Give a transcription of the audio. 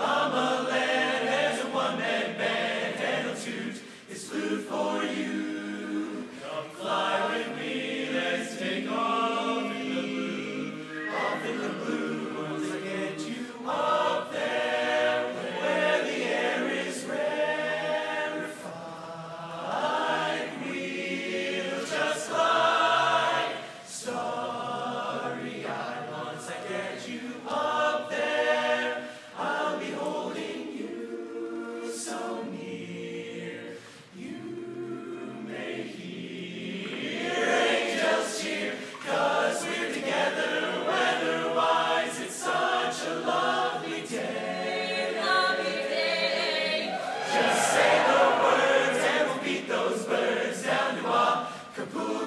Mama. Kaput!